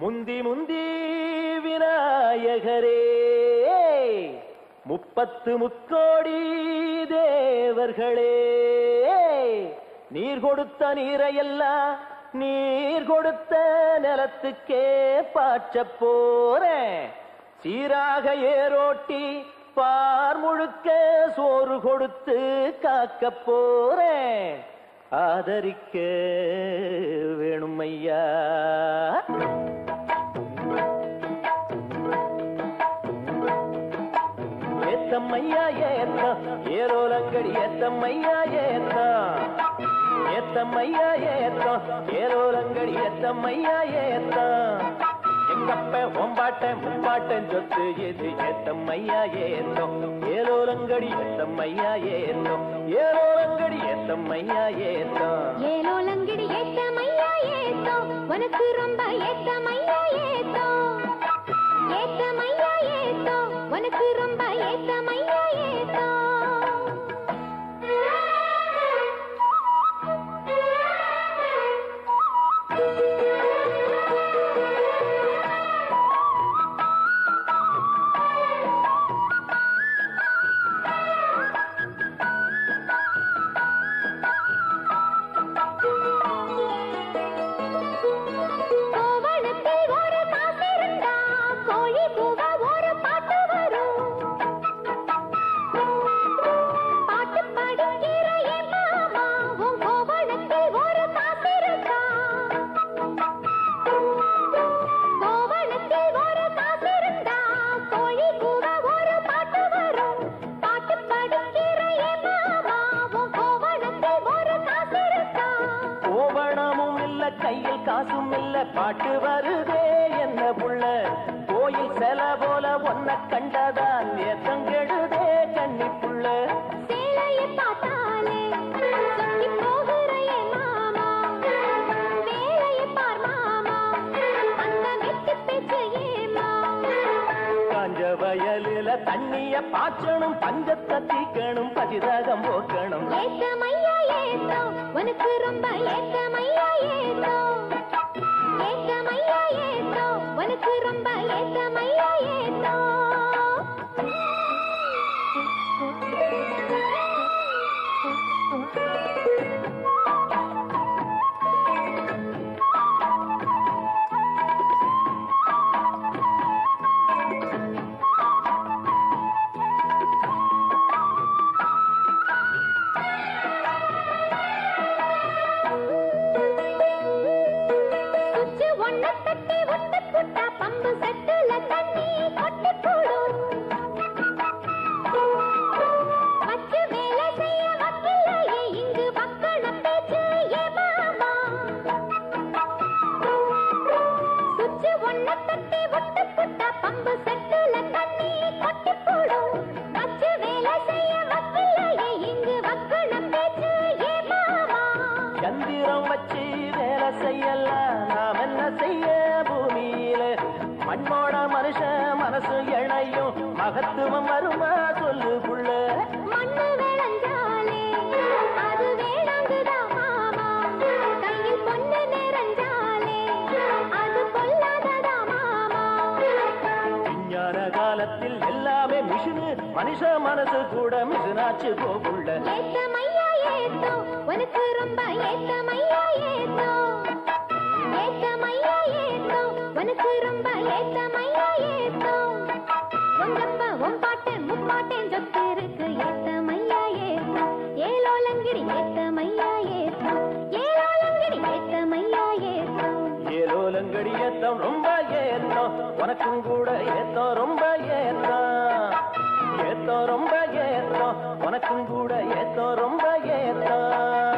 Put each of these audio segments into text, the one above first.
முந்தி முந்தி விநாயகரே. முப்பத்து முக்கோடி தேவர்களே. நீர் கொடுத்த நீரையெல்லாம் நீர் கொடுத்த நிலத்துக்கே பாய்ச்ச போறேன். சீராக ஏரோட்டி பார் முழுக்க சோறு கொடுத்து காக்க போறேன். ஆதரிக்க வேணும் ஐயா ஏத்தம்மையா ஏத்தம் ஏரோலங்கடி ஏத்தம்மையா ஏத்தம் ஏத்தம்மையா ஏத்தம் ஏரோலங்கடி ஏத்தம்மையா ஏத்தம் எங்கப்ப ஒம்பாட்டேன் முப்பாட்டன் சொத்து எது ஏத்தம்மையா ஏத்தம் ஏரோலங்கடி ஏத்தம்மையா ஏத்தம் ஏரோலங்கடி ஏத்தம்மையா ஏத்தம் ஏலோலங்கிடி ஏத்தம்மையா ஏத்தோ உனக்கு ரொம்ப ஏத்தம்மையா ஏத்தோ ஏத்தம்மையா ஏத்தோ உனக்கு ரொம்ப பார்க்கணும் ஏத்தமையா ஏத்தோ. உனக்கு ரொம்ப ஏத்தமையா ஏத்தோ. ஏத்தமையா ஏத்தோ. உனக்கு ரொம்ப ஏத்தமையா ஏத்தோ. மகத்துவம் வருமா சொல்லு புள்ள மண்ணு விளைஞ்சாலே அது வேணாங்குதா மாமா? கையில் பொண்ணு நிறைஞ்சாலே அது கொல்லாததா மாமா? விஞ்ஞான காலத்தில் எல்லாமே மிஷினு மனுஷ மனசு கூட மிஷினாச்சு போகுள்ள. ஏத்தமையா ஏத்தோ உனக்கு ரொம்ப ஏத்தமையா ஏத்தோ? ஏத்தமையா ஏத்தோ உனக்கு ரொம்ப ஏத்தமையா ஏத்தோ உங்கப்ப உன் பாட்டன் முப்பாட்டன் சொத்து இருக்கு ஏத்தமையா ஏத்தோ. ஏலோலங்கிரி ஏத்தமையா ஏத்தோ. ஏலோலங்கிரி ஏத்தமையா ஏத்தோ. ஏலோலங்கடி ஏத்தம் ரொம்ப ஏத்தம். உனக்கும் கூட ஏத்தம் ரொம்ப ஏத்தம். ஏத்தம் ரொம்ப ஏத்தம். உனக்கும் கூட ஏத்தம் ரொம்ப ஏத்தம்.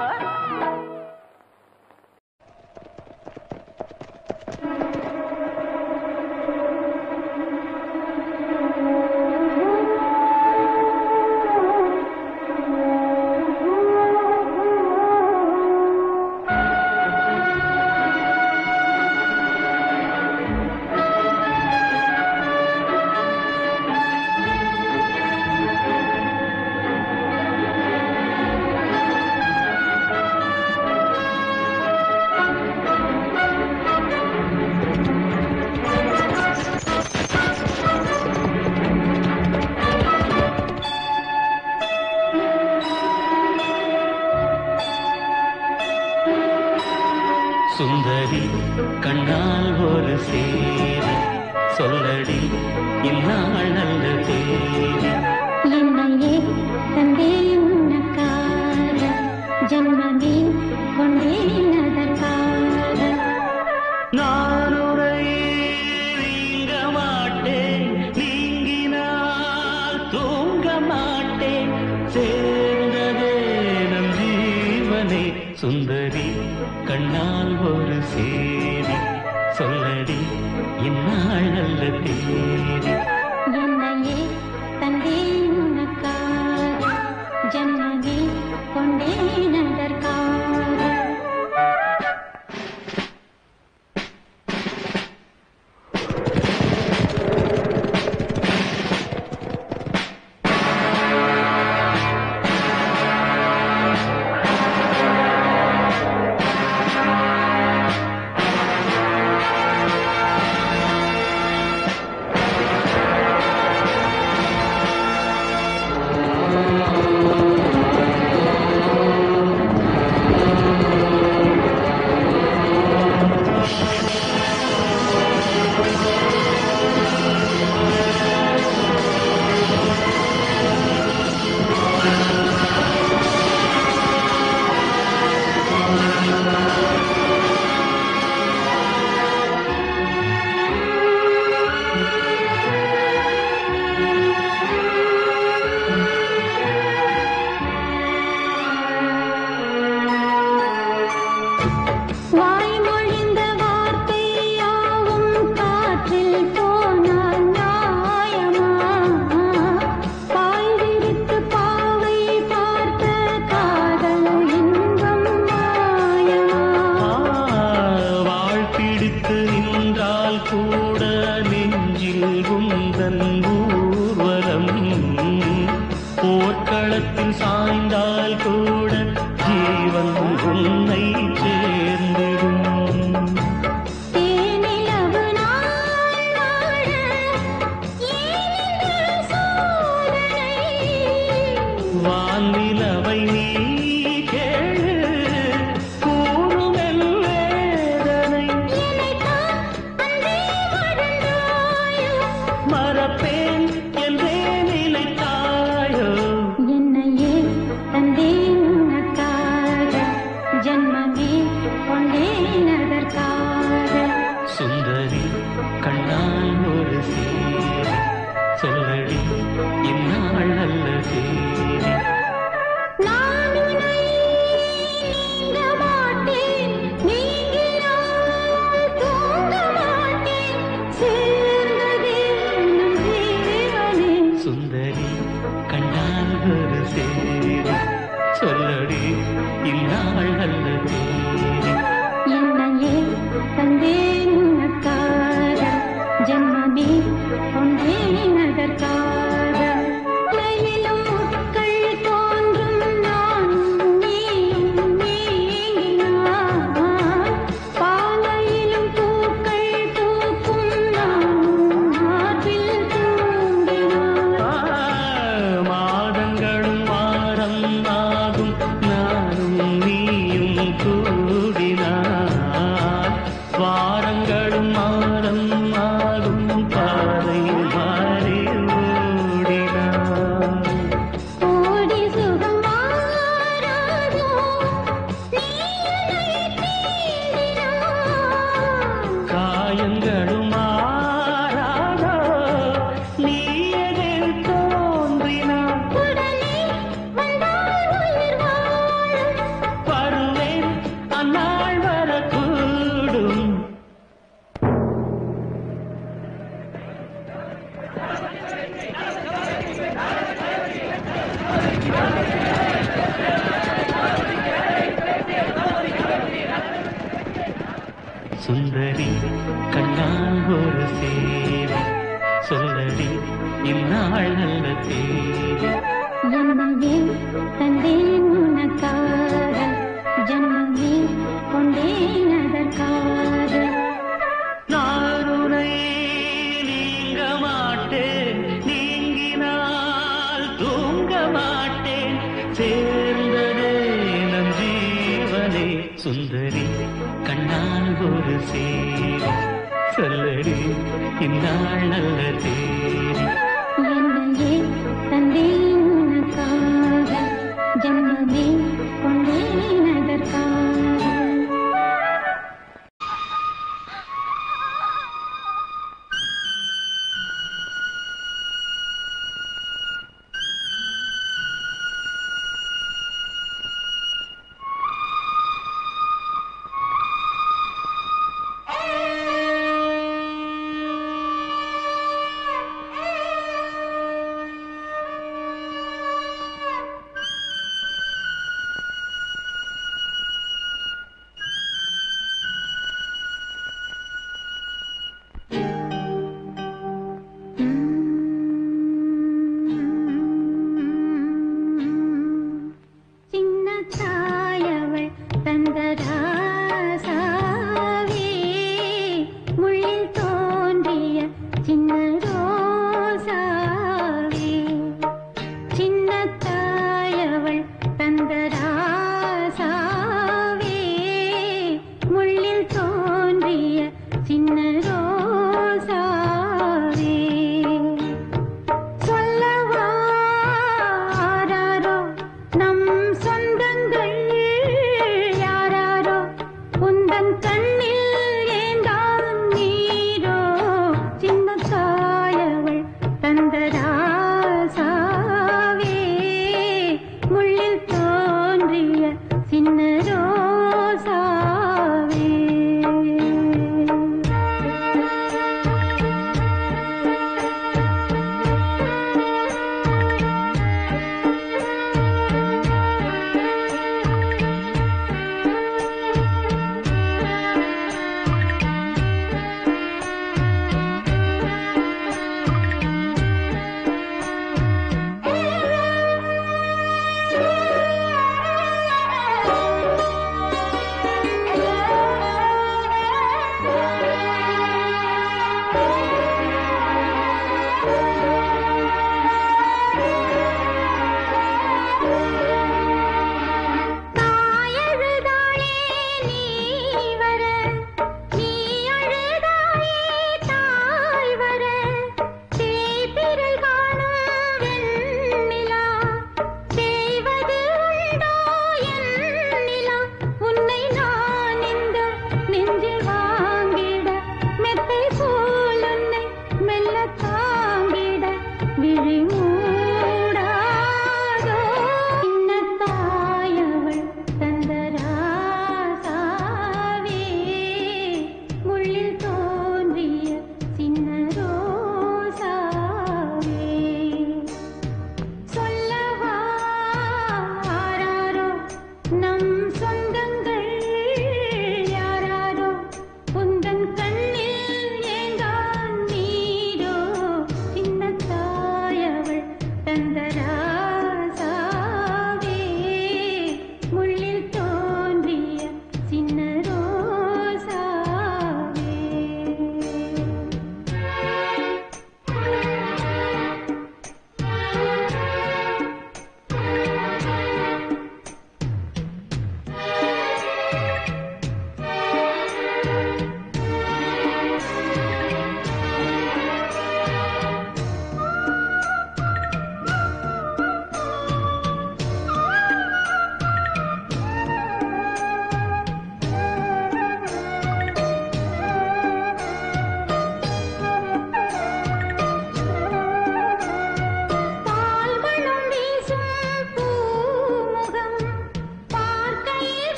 கண்ணால் ஒரு இந்நாள் நல்ல தேதி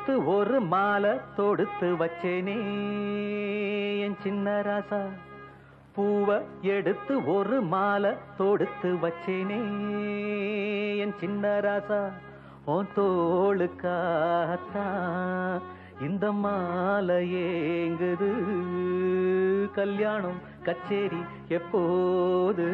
எடுத்து ஒரு மாலை தொடுத்து வச்சேனே என் சின்ன ராசா. பூவை எடுத்து ஒரு மாலை தொடுத்து வச்சேனே என் சின்ன ராசா. உன் தோளுக்காத்தான் இந்த மாலை ஏங்குது. கல்யாணம் கச்சேரி எப்போது?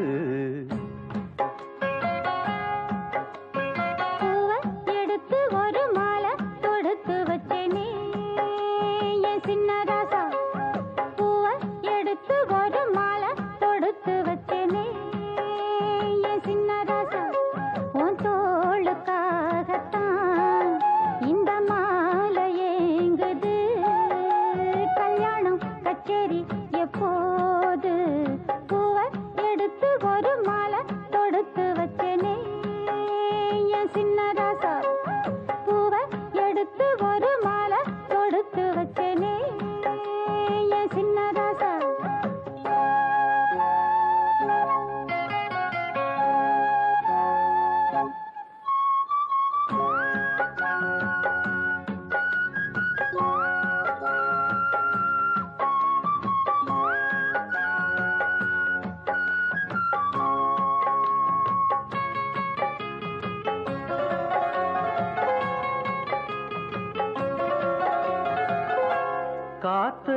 చిన్న రస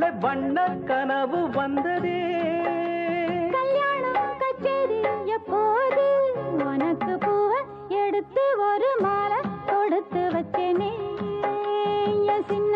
வெள்ளை வண்ண கனவு வந்ததே. கல்யாணம் கச்சேரி எப்போது? உனக்கு பூவ எடுத்து ஒரு மாலை கொடுத்து வச்சேனே. சின்ன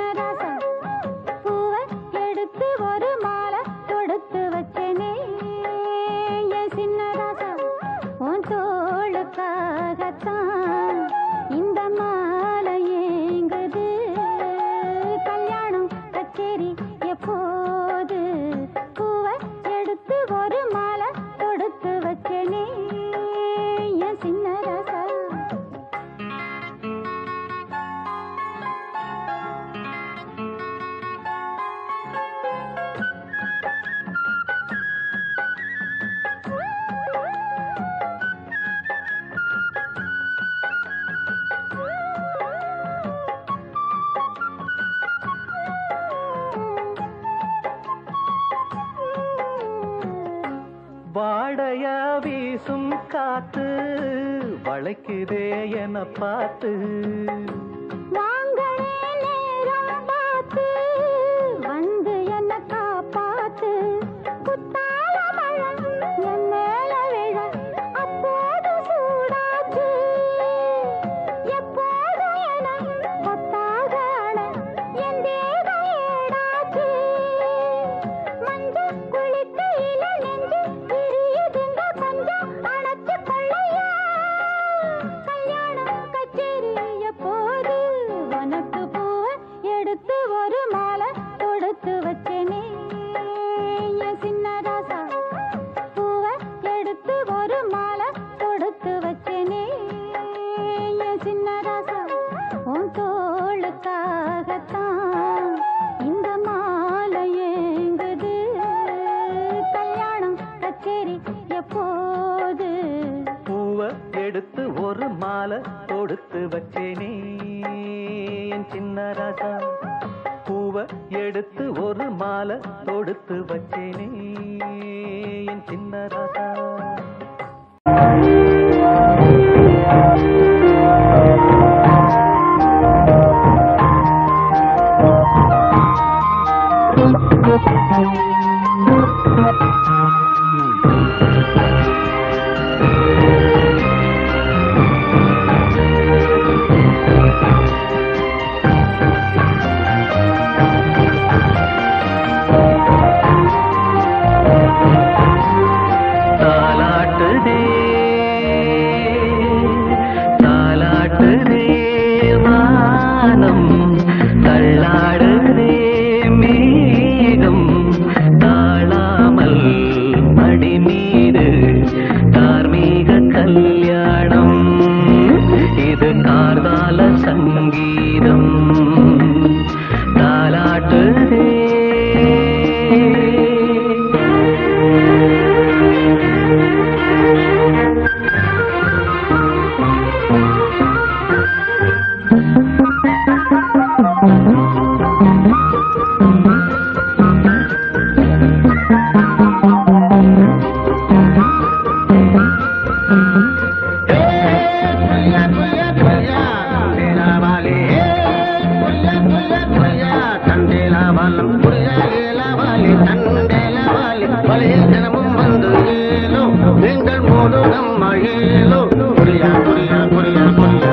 வலையில் தினமும் வந்து ஏலோ நீங்கள் போதும் நம்ம ஏலோ குறியா குறியா குறியா